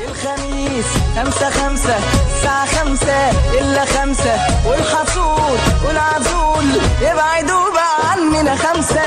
الخميس خمسة خمسة الساعة خمسة إلا خمسة والحصول والعزول يبعدوا بقى عننا خمسة.